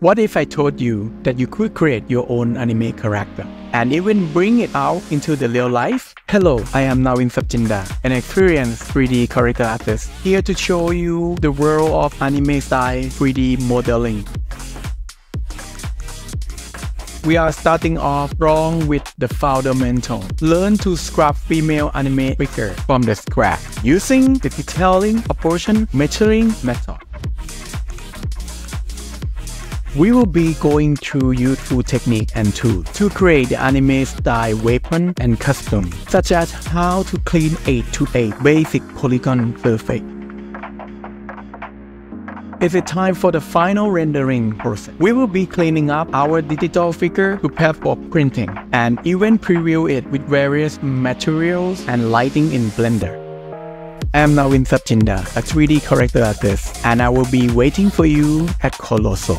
What if I told you that you could create your own anime character and even bring it out into the real life? Hello, I am Nawin Sapchinda, an experienced 3D character artist, here to show you the world of anime style 3D modeling. We are starting off strong with the fundamental. Learn to scrap female anime figure from the scratch using the detailing, proportion, measuring method. We will be going through useful technique and tools to create anime style weapon and custom, such as how to clean 8 to 8 basic polygon surface. It's time for the final rendering process. We will be cleaning up our digital figure to prep for printing and even preview it with various materials and lighting in Blender. I am Nawin Sapchinda, a 3D character artist, and I will be waiting for you at Coloso.